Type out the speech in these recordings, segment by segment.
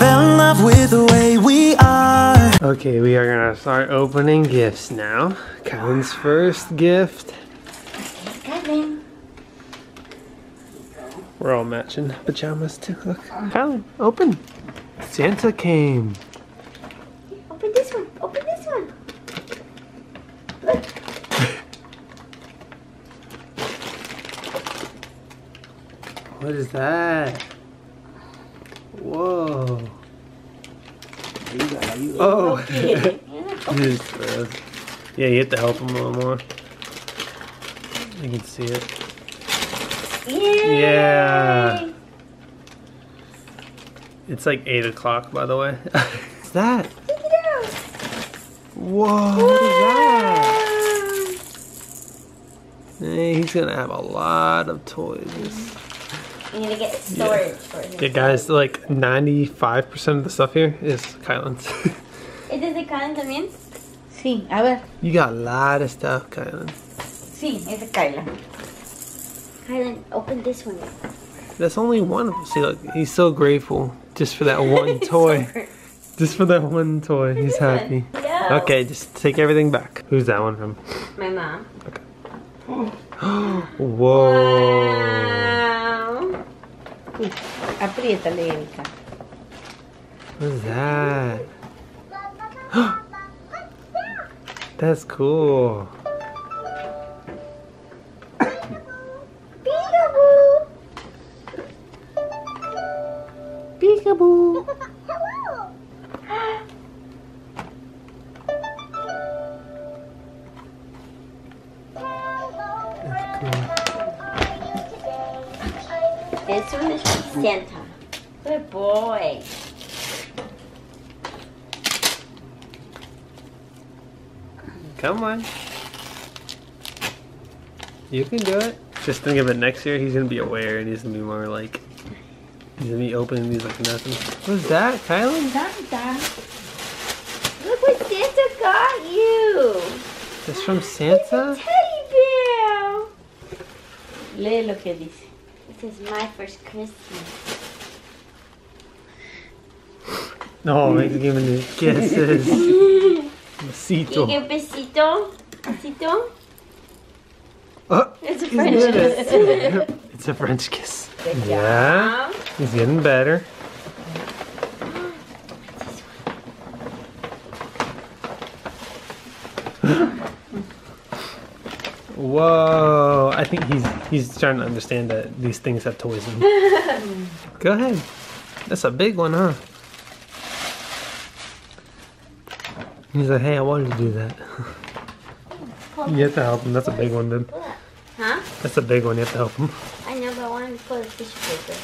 I fell in love with the way we are. Okay, we are gonna start opening gifts now. Kylen's first gift. We're all matching pajamas too. Look, Kylen, open. Santa came. Open this one. Open this one. Look. What is that? Whoa. Oh. Okay. This. Uh, yeah, you have to help him a little more. You can see it. Yay! Yeah. It's like 8 o'clock, by the way. What's that? Take. Whoa, what is that? Hey, he's gonna have a lot of toys. We need to get storage for him. Yeah, guys, like 95% of the stuff here is Kylen's. ¿Este es de Karen también? Sí, a ver. you got a lot of stuff, Kylen. Sí, es de Kyla. Kylen, open this one. That's only one of them. See, look, he's so grateful just for that one toy. Just for that one toy. He's happy. Yeah. Okay, just take everything back. Who's that one from? My mom. Okay. Whoa. Wow. Apriétale, Ericka. What is that? That's cool. Come on. You can do it. Just think of it next year, he's gonna be aware and he's gonna be more like. He's gonna be opening these like nothing. What's that, Kylen? Santa. Look what Santa got you. This from Santa? Teddy bear. Lee lo que dice. This is my first Christmas. No, he's giving me kisses. Besito. ¿Quiere besito? ¿Besito? Oh, It's a French kiss. it. It's a French kiss. Yeah, he's getting better. Whoa! I think he's he's starting to understand that these things have toys in them. Go ahead. That's a big one, huh? He's like, hey, I wanted to do that. you have to help him. That's a big one, dude. Huh? That's a big one. You have to help him. I know, but I wanted to put a tissue paper.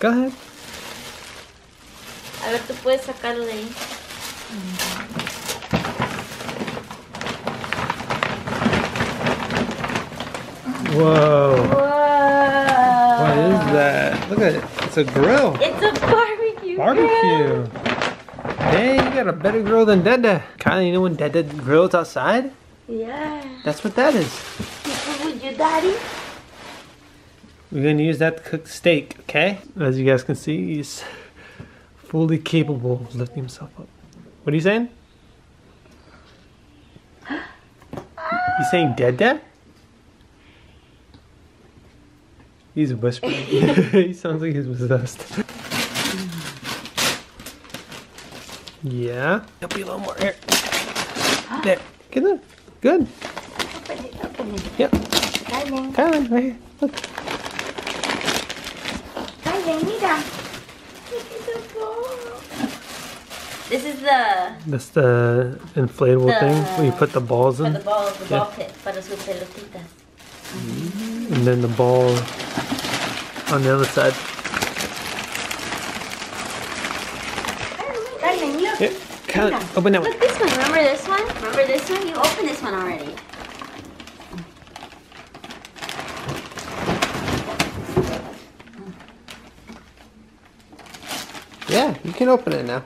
Go ahead. A ver, tú puedes sacarlo de ahí. Whoa. Whoa. What is that? Look at it. It's a grill. It's a barbecue. grill. Barbecue. Hey, you got a better grill than Dada. Kylie, you know when Dada grills outside? Yeah. That's what that is. With your daddy? We're gonna use that to cook steak, okay? As you guys can see, he's fully capable of lifting himself up. What are you saying? You saying Dada? He's a whispering. he sounds like he's possessed. Yeah. There'll be a little more air. There. Get it. Good. Open it, open it. Yep. Kylen, Kylan, right here. Look. Kylen, mira. Look at the ball. This is the, That's the inflatable The- thing where you put the balls for in. the ball, the Yeah. ball pit, para sus pelotitas. Mm-hmm. And then the ball on the other side. Darling, look. Here, count, Mira, open that one. Look this one. Remember this one? Remember this one? You opened this one already. Yeah, you can open it now.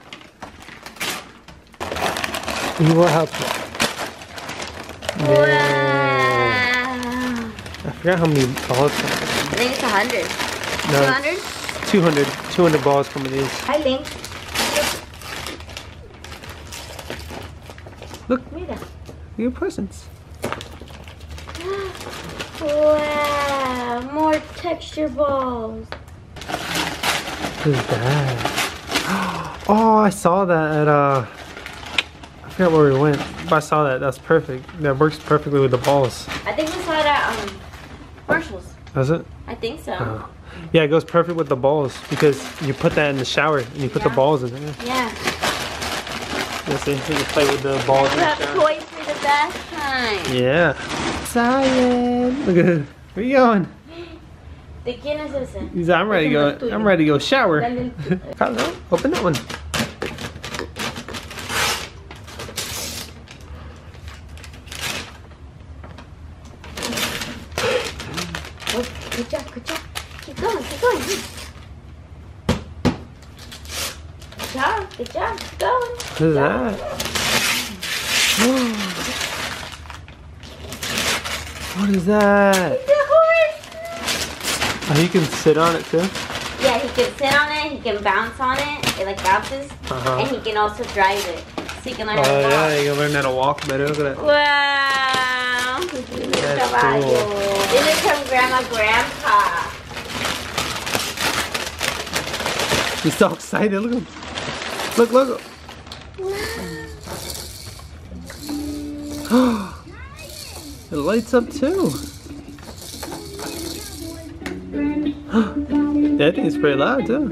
We will help you. Yeah. I forgot how many balls. I think it's a hundred. No, 200? 200. 200 balls in these. Hi, Link. Look, Mira. your presents. Wow. More texture balls. What is that? Oh, I saw that at uh. I forgot where we went, but I saw that. That's perfect. That works perfectly with the balls. I think we saw it at um, Marshalls. Does it? I think so. Oh. Yeah, it goes perfect with the balls because you put that in the shower and you put the Yeah. balls in there. Yeah. Let's see, so you play with the balls in You the have shower. toys for the bath time. Yeah. Cyan. Look at it. Where you going? ¿De quién es ese? He's I'm ready to Ese no es go. I'm ready to go shower. Dale el- open that one. Oh, good job, good job. Keep going, keep going. Good job, good job, keep is that? what is that? The horse. Oh, you can sit on it too. Yeah, he can sit on it, he can bounce on it, it like bounces, Uh-huh. and he can also drive it. So you can learn Oh how to yeah, walk. you can learn how to walk better. Look at that. Wow. That's Caballo. cool. This is from Grandma Grandpa. He's so excited. Look at him. Look, look. it lights up too. that thing's pretty loud too.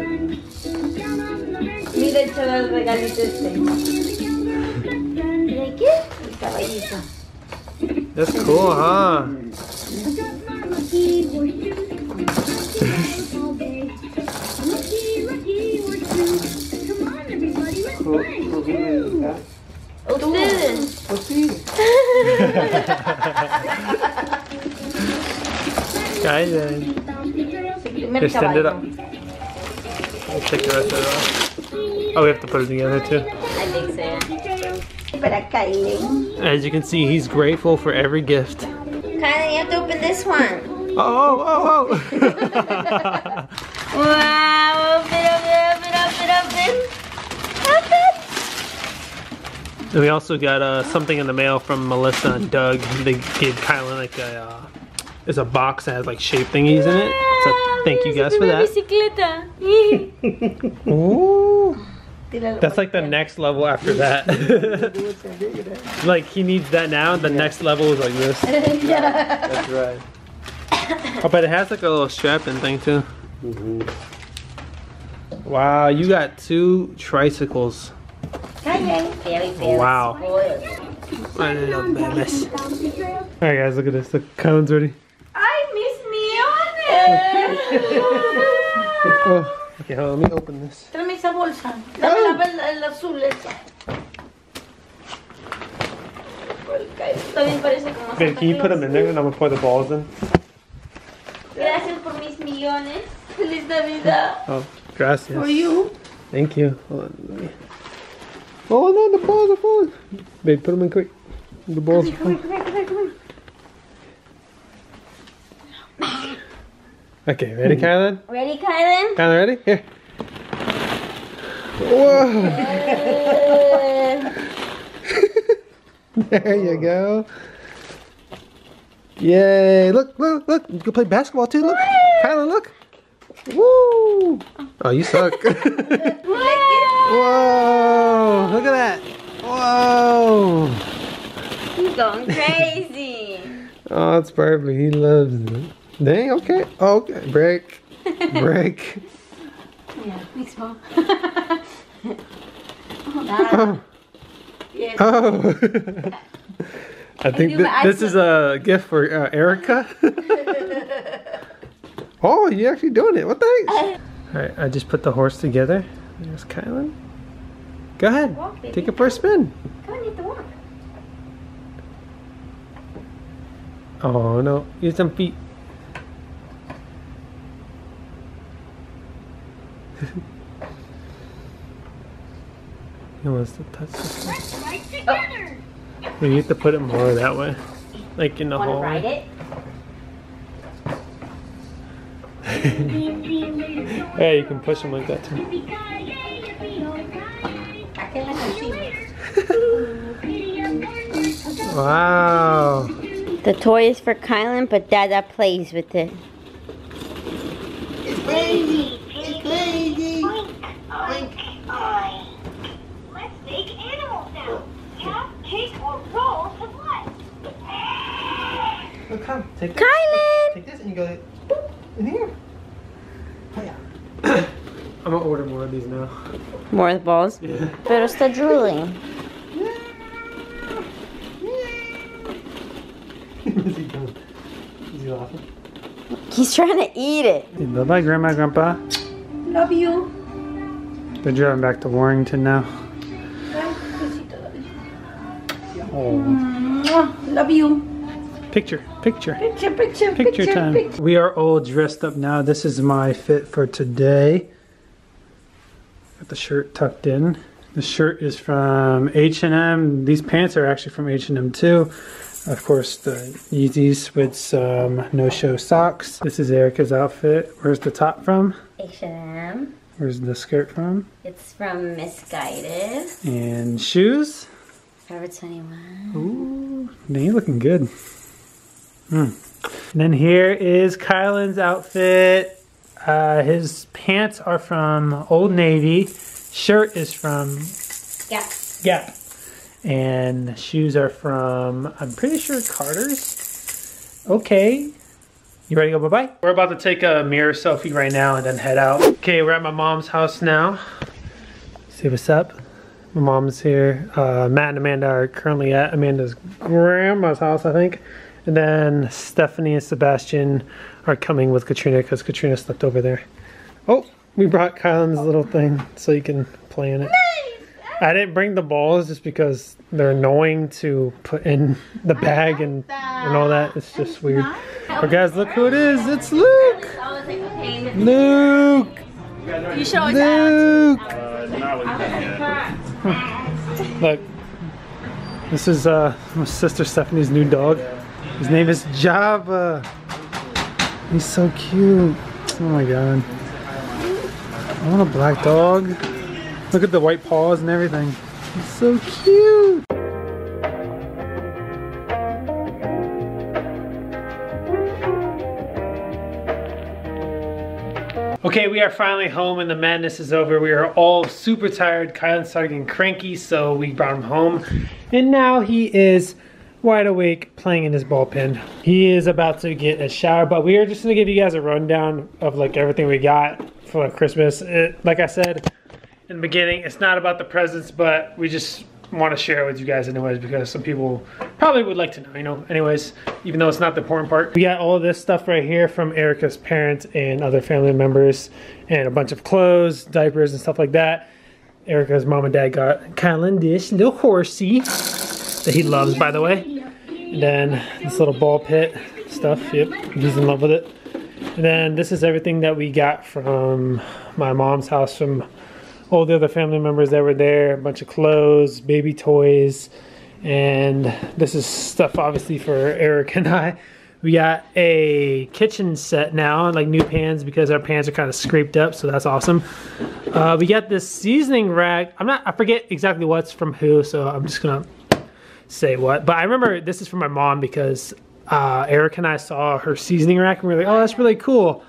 Mira el chaval regalito este. ¿De qué? El caballito. That's cool, huh? Ustedes. Guys, then. Primer Just stand it up. Let's take the rest of it off. Oh, we have to put it together too. I think so, yeah. Para Kylie. As you can see, he's grateful for every gift. Kylie, you have to open this one. Oh, oh, oh, Wow, And we also got uh, something in the mail from Melissa and Doug. They gave Kylen like a, uh, it's a box that has like shape thingies in it. So thank you guys for that. Bicicleta. Ooh. That's like the next level after that. like he needs that now. The next level is like this. yeah. That's right. Oh, but it has like a little strap and thing too. Wow, you got two tricycles. Kylie. Very, very Wow. spoiled. I love babies. Alright guys, look at this. Look, Kylen's ready. Ay, mis millones. Oh, okay, hold on, let me open this. Tráeme esa bolsa. Dame la vela, el azul esa. También parece como Babe, can you put them in there and I'm gonna pour the balls in? Gracias por mis millones. Feliz Navidad. Oh, gracias. For you. Thank you. Hold on, let me. Oh no, the balls are falling. Babe, put them in quick. The balls are falling. Okay, ready, Kylen? Ready, Kylen? Kylen, ready? Here. Whoa! there you go. Yay! Look, look, look! You can play basketball too. Look, Kylen, look. Woo! Oh, you suck. Whoa! Look at that. Whoa! He's going crazy. Oh, it's perfect. He loves it. Dang. Okay. Okay. Break. Break. Yeah, thanks, Mom. Oh. Yes. Oh. I think do thi- this is a gift for uh, Ericka. Oh, you're actually doing it. What the heck? All right, I just put the horse together. There's Kylen. Go ahead. Walk. Take it for a spin. Come on, you have to walk. Oh no, use some feet. he wants to touch this one. Oh, You have to put it more that way. Like in the to hole. ride it? Yeah, you can push him like that too. Wow. The toy is for Kylen, but Dada plays with it. It's crazy. It's crazy. Let's make animal sounds. Tap, kick, or roll to what? Oh, Look, come. Take Kylen! Take this and you go like, boop, in here. Oh, yeah. I'm gonna order more of these now. More of the balls. Yeah. Pero está drooling. What's he doing? Is he laughing? He's trying to eat it. Bye bye, Grandma, Grandpa. Love you. They're driving back to Warrington now. Oh. Love you. Oh. Picture, picture. Picture, picture, Picture time. picture. We are all dressed up now. This is my fit for today. Got the shirt tucked in. The shirt is from H&M. These pants are actually from H&M too. Of course, the Yeezys with some no-show socks. This is Ericka's outfit. Where's the top from? H&M. Where's the skirt from? It's from Missguided. And shoes. Forever 21. Ooh, man, you're looking good. Hmm. And then here is Kylen's outfit. Uh, his pants are from Old Navy. Shirt is from Yeah. Gap. And the shoes are from, I'm pretty sure Carter's. Okay. You ready to go bye-bye? We're about to take a mirror selfie right now and then head out. Okay, we're at my mom's house now. See what's up? My mom's here. Uh, Matt and Amanda are currently at Amanda's grandma's house, I think. And then Stephanie and Sebastian are coming with Katrina because Katrina slept over there. Oh, we brought Kylen's little thing so you can play in it. I didn't bring the balls just because they're annoying to put in the bag and, and all that. It's just weird. But guys, look who it is. It's Luke. Always like a pain. Luke. You should always Luke. Look, this is uh, my sister Stephanie's new dog. His name is Java. He's so cute. Oh my god. I want a black dog. Look at the white paws and everything. He's so cute. Okay, we are finally home and the madness is over. We are all super tired. Kylen started getting cranky, so we brought him home. And now he is wide awake playing in his ball pin. He is about to get a shower, but we are just gonna give you guys a rundown of like everything we got for Christmas. It, like I said in the beginning, it's not about the presents, but we just want to share it with you guys anyways because some people probably would like to know, you know, anyways, even though it's not the important part. We got all this stuff right here from Ericka's parents and other family members and a bunch of clothes, diapers and stuff like that. Ericka's mom and dad got Kylen this little horsey that he loves, by the way. And then this little ball pit stuff, yep, he's in love with it. And then this is everything that we got from my mom's house from all the other family members that were there, a bunch of clothes, baby toys, and this is stuff obviously for Eric and I. We got a kitchen set now, like new pans because our pans are kind of scraped up, so that's awesome. Uh, we got this seasoning rack. I'm not, I forget exactly what's from who, so I'm just gonna say what. But I remember this is from my mom because uh, Eric and I saw her seasoning rack and we were like, oh, that's really cool.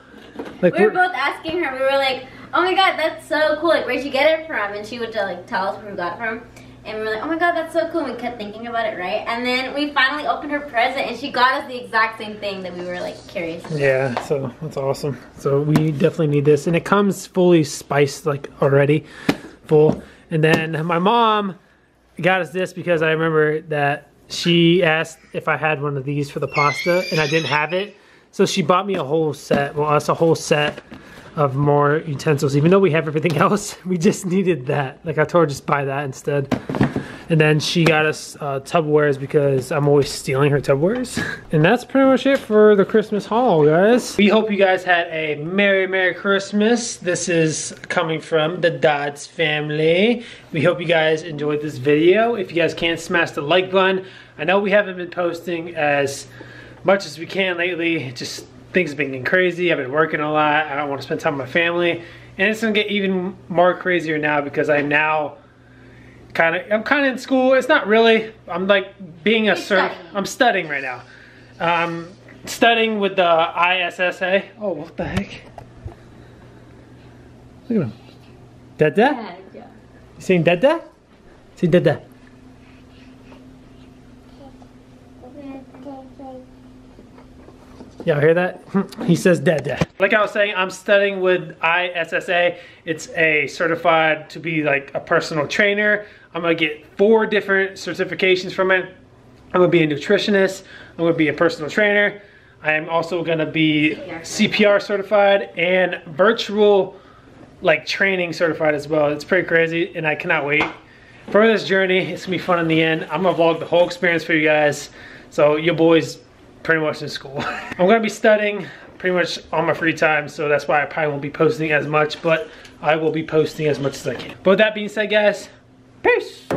Like We were we're- both asking her, we were like, oh my god, that's so cool. Like, where'd you get it from? And she would like tell us where we got it from. And we were like, oh my god, that's so cool. And we kept thinking about it, right? And then we finally opened her present and she got us the exact same thing that we were like curious about. Yeah, so that's awesome. So we definitely need this, and it comes fully spiced, like already full. And then my mom got us this because I remember that she asked if I had one of these for the pasta, and I didn't have it. So she bought me a whole set, well, us a whole set of more utensils. Even though we have everything else, we just needed that. Like I told her, just buy that instead. And then she got us uh, Tupperwares because I'm always stealing her Tupperwares. And that's pretty much it for the Christmas haul, guys. We hope you guys had a Merry, Merry Christmas. This is coming from the Dodds family. We hope you guys enjoyed this video. If you guys can, smash the like button. I know we haven't been posting as much as we can lately. Just things have been crazy. I've been working a lot. I don't want to spend time with my family. And it's gonna get even more crazier now because I'm now kind of, I'm kind of in school. It's not really, I'm like being a cert, I'm studying right now. Um, studying with the ISSA. Oh, what the heck? Look at him. Dada? You saying Dada? Say Dada. Y'all hear that? he says Dada. Like I was saying, I'm studying with ISSA. It's a certified to be like a personal trainer. I'm gonna get four different certifications from it. I'm gonna be a nutritionist. I'm gonna be a personal trainer. I am also gonna be CPR certified and virtual like training certified as well. It's pretty crazy and I cannot wait for this journey. It's gonna be fun in the end. I'm gonna vlog the whole experience for you guys. So your boys pretty much in school. I'm gonna be studying pretty much all my free time, so that's why I probably won't be posting as much, but I will be posting as much as I can. But with that being said, guys, peace.